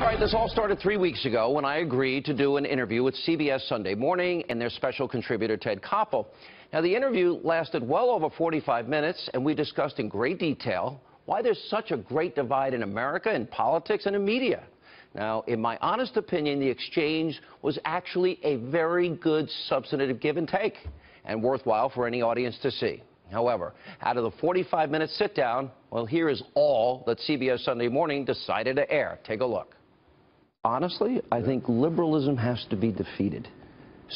All right, this all started three weeks ago when I agreed to do an interview with CBS Sunday Morning and their special contributor, Ted Koppel. Now, the interview lasted well over 45 minutes, and we discussed in great detail why there's such a great divide in America in politics and in media. Now, in my honest opinion, the exchange was actually a very good substantive give and take and worthwhile for any audience to see. However, out of the 45-minute sit-down, well, here is all that CBS Sunday Morning decided to air. Take a look. Honestly, I think liberalism has to be defeated.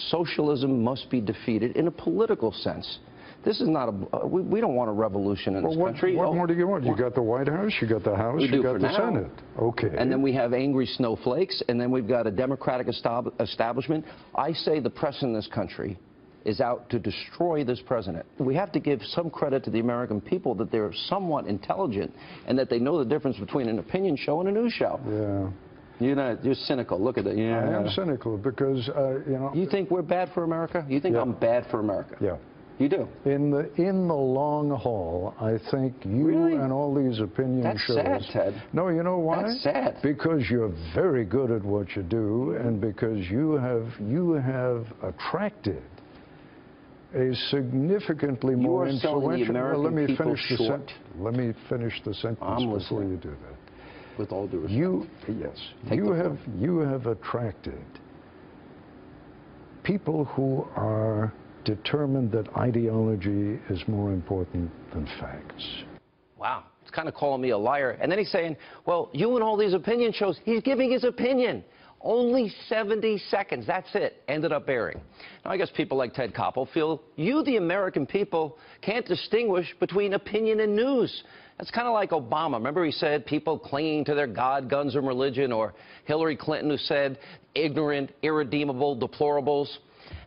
Socialism must be defeated in a political sense. This is not a. Uh, we, we, don't want a revolution in well, this what, country. What oh, more do you want? You got the White House, you got the House, you got the now. Senate. Okay. And then we have angry snowflakes, and then we've got a Democratic estab establishment. I say the press in this country is out to destroy this president. We have to give some credit to the American people that they're somewhat intelligent and that they know the difference between an opinion show and a news show. Yeah. You're not. You're cynical. Look at that. Yeah. I am cynical because uh, you know. You think we're bad for America? You think yeah. I'm bad for America? Yeah. You do. In the in the long haul, I think you really? and all these opinion That's shows. That's sad, Ted. No, you know why? That's sad. Because you're very good at what you do, and because you have you have attracted a significantly more influential. Well, let me finish the sentence. Let me finish the sentence I'm before listening. you do that with all due respect. You, yes, Take you have, you have attracted people who are determined that ideology is more important than facts. Wow. It's kind of calling me a liar. And then he's saying, well, you and all these opinion shows, he's giving his opinion. Only 70 seconds. That's it. Ended up airing. Now, I guess people like Ted Koppel feel you, the American people, can't distinguish between opinion and news. That's kind of like Obama. Remember he said people clinging to their God, guns, and religion, or Hillary Clinton who said ignorant, irredeemable, deplorables.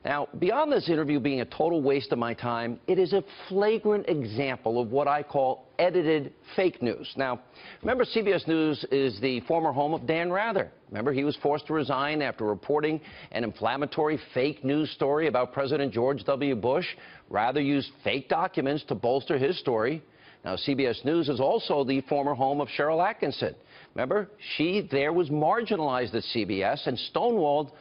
Now, beyond this interview being a total waste of my time, it is a flagrant example of what I call edited fake news. Now, remember CBS News is the former home of Dan Rather. Remember he was forced to resign after reporting an inflammatory fake news story about President George W. Bush. Rather used fake documents to bolster his story. Now, CBS News is also the former home of Sharyl Attkisson. Remember, she there was marginalized at CBS and stonewalled,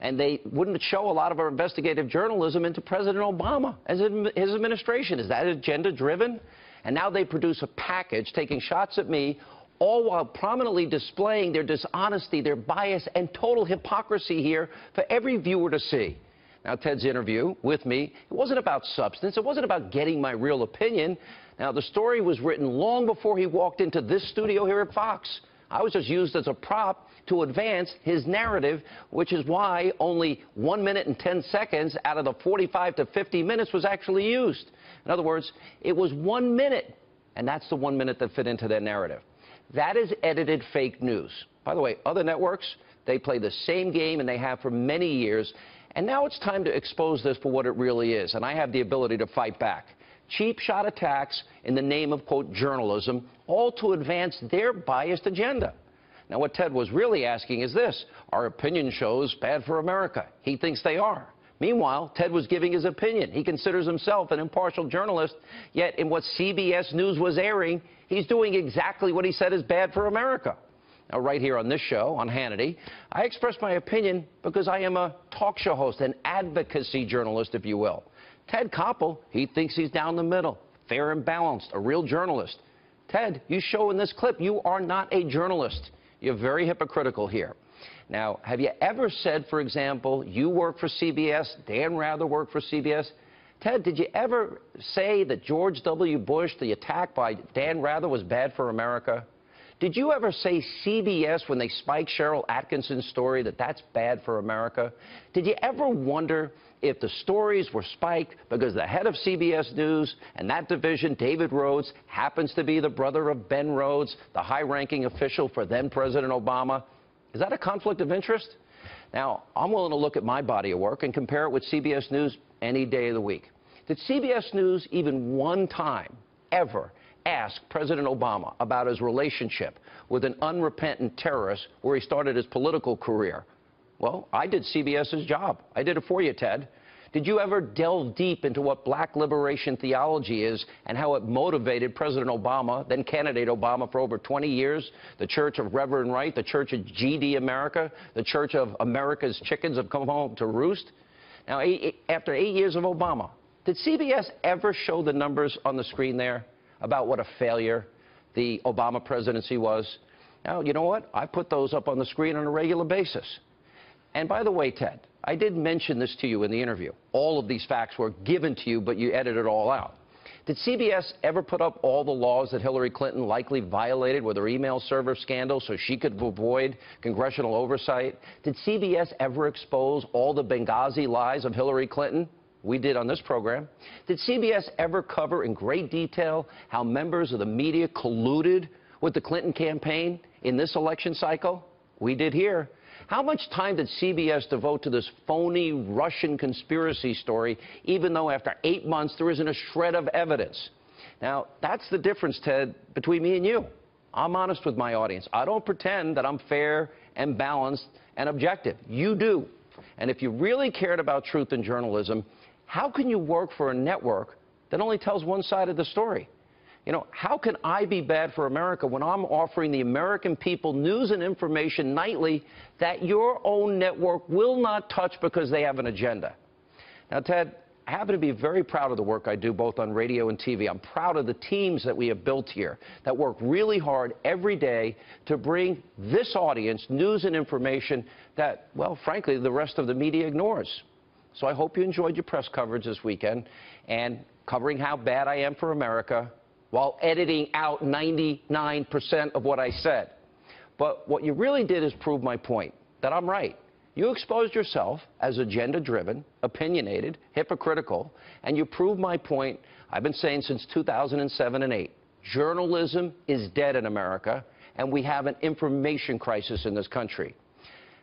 and they wouldn't show a lot of our investigative journalism into President Obama as his administration. Is that agenda driven? And now they produce a package taking shots at me, all while prominently displaying their dishonesty, their bias, and total hypocrisy here for every viewer to see. Now, Ted's interview with me, it wasn't about substance. It wasn't about getting my real opinion. Now, the story was written long before he walked into this studio here at Fox. I was just used as a prop to advance his narrative, which is why only one minute and 10 seconds out of the 45 to 50 minutes was actually used. In other words, it was one minute, and that's the one minute that fit into their narrative. That is edited fake news. By the way, other networks, they play the same game, and they have for many years. And now it's time to expose this for what it really is, and I have the ability to fight back cheap shot attacks in the name of, quote, journalism, all to advance their biased agenda. Now, what Ted was really asking is this Are opinion shows bad for America? He thinks they are. Meanwhile, Ted was giving his opinion. He considers himself an impartial journalist, yet in what CBS News was airing, he's doing exactly what he said is bad for America. Now, right here on this show, on Hannity, I express my opinion because I am a talk show host, an advocacy journalist, if you will. Ted Koppel, he thinks he's down the middle, fair and balanced, a real journalist. Ted, you show in this clip you are not a journalist. You're very hypocritical here. Now, have you ever said, for example, you work for CBS, Dan Rather worked for CBS? Ted, did you ever say that George W. Bush, the attack by Dan Rather, was bad for America? Did you ever say CBS, when they spiked Sharyl Attkisson's story, that that's bad for America? Did you ever wonder if the stories were spiked because the head of CBS News and that division, David Rhodes, happens to be the brother of Ben Rhodes, the high-ranking official for then-President Obama. Is that a conflict of interest? Now, I'm willing to look at my body of work and compare it with CBS News any day of the week. Did CBS News even one time ever ask President Obama about his relationship with an unrepentant terrorist where he started his political career? Well, I did CBS's job. I did it for you, Ted. Did you ever delve deep into what black liberation theology is and how it motivated President Obama, then candidate Obama, for over 20 years? The Church of Reverend Wright, the Church of GD America, the Church of America's Chickens have come home to roost. Now, eight, after eight years of Obama, did CBS ever show the numbers on the screen there about what a failure the Obama presidency was? Now, you know what? I put those up on the screen on a regular basis. And by the way, Ted, I did mention this to you in the interview. All of these facts were given to you, but you edited it all out. Did CBS ever put up all the laws that Hillary Clinton likely violated with her email server scandal so she could avoid congressional oversight? Did CBS ever expose all the Benghazi lies of Hillary Clinton? We did on this program. Did CBS ever cover in great detail how members of the media colluded with the Clinton campaign in this election cycle? We did here. How much time did CBS devote to this phony Russian conspiracy story, even though after eight months there isn't a shred of evidence? Now, that's the difference, Ted, between me and you. I'm honest with my audience. I don't pretend that I'm fair and balanced and objective. You do. And if you really cared about truth in journalism, how can you work for a network that only tells one side of the story? You know, how can I be bad for America when I'm offering the American people news and information nightly that your own network will not touch because they have an agenda? Now, Ted, I happen to be very proud of the work I do both on radio and TV. I'm proud of the teams that we have built here that work really hard every day to bring this audience news and information that, well, frankly, the rest of the media ignores. So I hope you enjoyed your press coverage this weekend and covering how bad I am for America while editing out 99% of what I said. But what you really did is prove my point, that I'm right. You exposed yourself as agenda-driven, opinionated, hypocritical, and you proved my point I've been saying since 2007 and 8. Journalism is dead in America, and we have an information crisis in this country.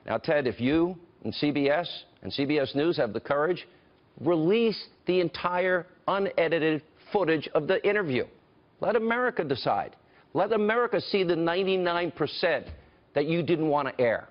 Now, Ted, if you and CBS and CBS News have the courage, release the entire unedited footage of the interview. Let America decide. Let America see the 99% that you didn't want to air.